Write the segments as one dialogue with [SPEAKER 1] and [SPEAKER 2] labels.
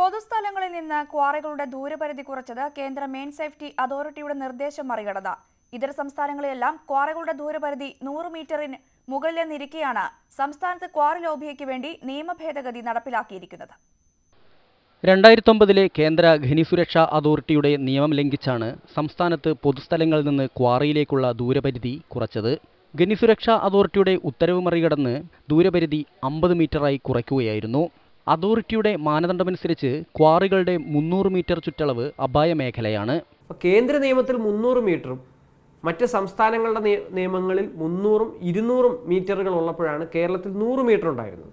[SPEAKER 1] പൊതുസ്ഥലങ്ങളിൽ നിന്ന് ക്വാറികളുടെ ദൂരപരിധി കുറച്ചത് കേന്ദ്ര മെയിൻ സേഫ്റ്റി അതോറിറ്റിയുടെ നിർദ്ദേശം മറികടന്ന് ഇതര സംസ്ഥാനങ്ങളിലെല്ലാം ക്വാറികളുടെ ദൂരപരിധി നൂറ് മീറ്ററിന് മുകളിലെന്നിരിക്കെയാണ് സംസ്ഥാനത്ത് ക്വാറി ലോബിയയ്ക്ക് വേണ്ടി നിയമ ഭേദഗതി നടപ്പിലാക്കിയിരിക്കുന്നത്.
[SPEAKER 2] രണ്ടായിരത്തൊമ്പതിലെ കേന്ദ്ര ഖനി സുരക്ഷാ അതോറിറ്റിയുടെ നിയമം ലംഘിച്ചാണ് സംസ്ഥാനത്ത് പൊതുസ്ഥലങ്ങളിൽ നിന്ന് ക്വാറിയിലേക്കുള്ള ദൂരപരിധി കുറച്ചത്. ഖനി സുരക്ഷാ അതോറിറ്റിയുടെ ഉത്തരവ് മറികടന്ന് ദൂരപരിധി അമ്പത് മീറ്ററായി കുറയ്ക്കുകയായിരുന്നു. അതോറിറ്റിയുടെ മാനദണ്ഡമനുസരിച്ച് ക്വാറികളുടെ മുന്നൂറ് മീറ്റർ ചുറ്റളവ് അപായ മേഖലയാണ്.
[SPEAKER 3] കേന്ദ്ര നിയമത്തിൽ മുന്നൂറ് മീറ്ററും മറ്റ് സംസ്ഥാനങ്ങളുടെ നിയ- നിയമങ്ങളിൽ മുന്നൂറും ഇരുന്നൂറും മീറ്ററുകൾ ഉള്ളപ്പോഴാണ് കേരളത്തിൽ നൂറ് മീറ്റർ ഉണ്ടായിരുന്നത്.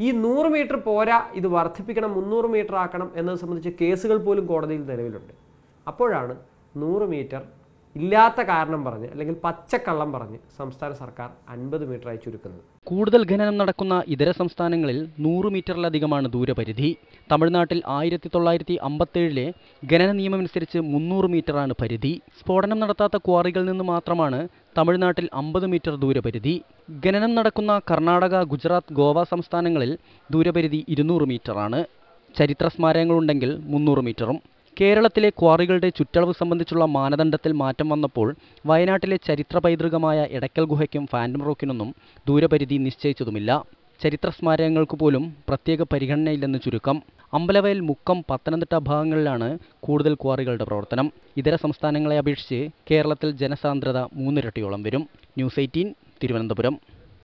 [SPEAKER 3] ഈ നൂറ് മീറ്റർ പോരാ ഇത് വർദ്ധിപ്പിക്കണം മുന്നൂറ് മീറ്റർ ആക്കണം എന്നത് സംബന്ധിച്ച് കേസുകൾ പോലും കോടതിയിൽ നിലവിലുണ്ട്. അപ്പോഴാണ് നൂറ് മീറ്റർ ഇല്ലാത്ത കാരണം പറഞ്ഞ് അല്ലെങ്കിൽ പച്ചക്കള്ളം പറഞ്ഞ് സംസ്ഥാന സർക്കാർ അൻപത് മീറ്ററായി ചുരുക്കുന്നത്.
[SPEAKER 2] കൂടുതൽ ഖനനം നടക്കുന്ന ഇതര സംസ്ഥാനങ്ങളിൽ നൂറ് മീറ്ററിലധികമാണ് ദൂരപരിധി. തമിഴ്നാട്ടിൽ ആയിരത്തി തൊള്ളായിരത്തി അമ്പത്തേഴിലെ ഖനന നിയമമനുസരിച്ച് മുന്നൂറ് മീറ്ററാണ് പരിധി. സ്ഫോടനം നടത്താത്ത ക്വാറികളിൽ നിന്ന് മാത്രമാണ് തമിഴ്നാട്ടിൽ അമ്പത് മീറ്റർ ദൂരപരിധി. ഖനനം നടക്കുന്ന കർണാടക ഗുജറാത്ത് ഗോവ സംസ്ഥാനങ്ങളിൽ ദൂരപരിധി ഇരുന്നൂറ് മീറ്ററാണ്. ചരിത്ര സ്മാരകങ്ങളുണ്ടെങ്കിൽ മുന്നൂറ് മീറ്ററും. കേരളത്തിലെ ക്വാറികളുടെ ചുറ്റളവ് സംബന്ധിച്ചുള്ള മാനദണ്ഡത്തിൽ മാറ്റം വന്നപ്പോൾ വയനാട്ടിലെ ചരിത്ര പൈതൃകമായ എടക്കൽ ഗുഹയ്ക്കും ഫാൻഡം റോക്കിനൊന്നും ദൂരപരിധി നിശ്ചയിച്ചതുമില്ല. ചരിത്ര സ്മാരകങ്ങൾക്ക് പോലും പ്രത്യേക പരിഗണനയില്ലെന്ന് ചുരുക്കം. അമ്പലവയൽ മുക്കം പത്തനംതിട്ട ഭാഗങ്ങളിലാണ് കൂടുതൽ ക്വാറികളുടെ പ്രവർത്തനം. ഇതര സംസ്ഥാനങ്ങളെ അപേക്ഷിച്ച് കേരളത്തിൽ ജനസാന്ദ്രത മൂന്നിരട്ടിയോളം വരും. News eighteen Thiruvananthapuram.